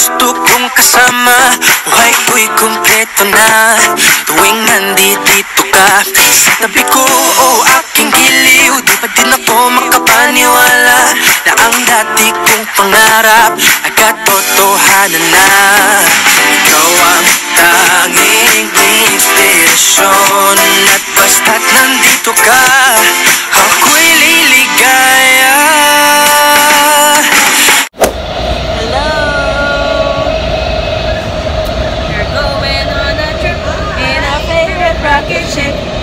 gusto kong kasama Buhay ko'y kumpleto na. Tuwing nandito ka Sa tabi ko o aking giliw Di pa din ako makapaniwala Na ang dati kong pangarap Ay katotohanan na rocket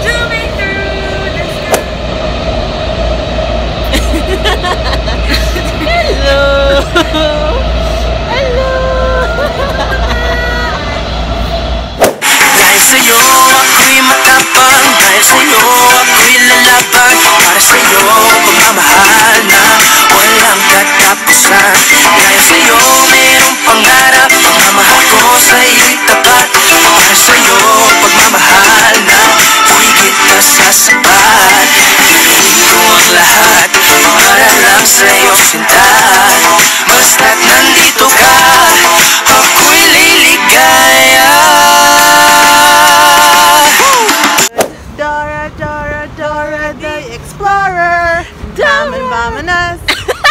And vamonos.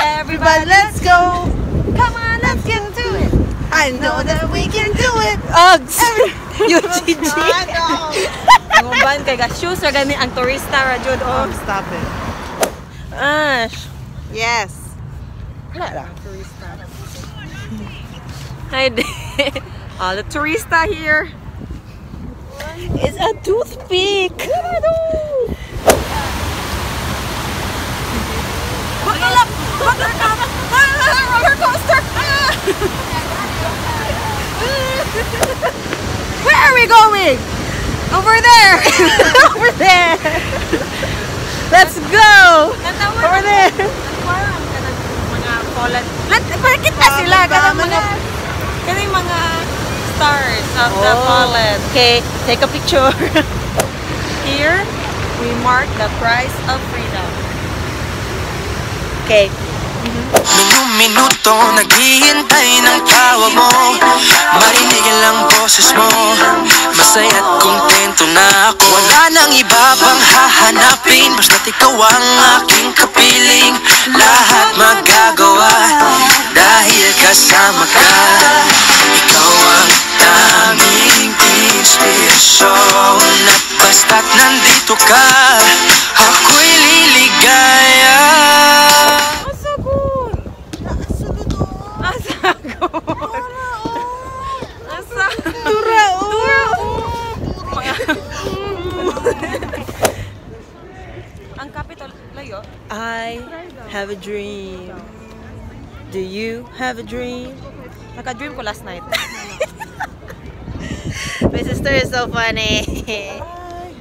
Everybody, let's go. Come on, let's get to it. I know that we can do it. Uggs! Yung? Ang uban kay ga shoes ra gani ang turista ra jud Oh, oh. stop it. Ash. Yes. Wala ra. Hi there. All the turista here. It's a toothpick. Buttercup! Ah, roller coaster! Where are we going? Over there! Over there! Let's go! Over there! mga fallen. Bakit na sila? Kanang mga, kanang mga stars of the Oh. fallen. Okay, take a picture. Here, we mark the price of freedom. Okay. Minuto naghihintay ng tawag mo. Marinig lang boses mo. Masaya't kontento na ako. Wala nang iba pang hahanapin. Basta't ikaw ang aking kapiling. Lahat magagawa Dahil kasama ka. Ikaw ang tanging inspirasyon. At basta't nandito ka Ako'y liligaya I have a dream. Do you have a dream? Naka-dream ko last night. My sister is so funny. I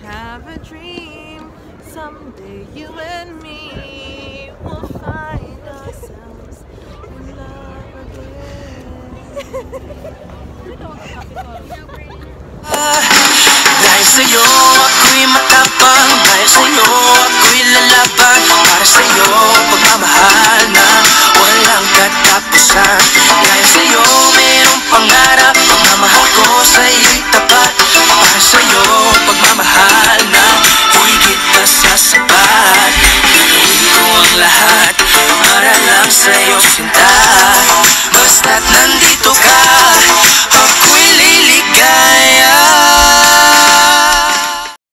have a dream. Someday you and me will find ourselves in love Dahil sa'yo ako'y matapang Dahil sa'yo ako'y lalaban Para sa'yo pagmamahal na walang katapusan. Dahil sa'yo mayroong pangarap. Pagmamahal ko sa'yo'y tapat. Para sa'yo pagmamahal na higit na sasapat Gagawin ko ang lahat Para lang sa'yo sinta. Basta't nandito ka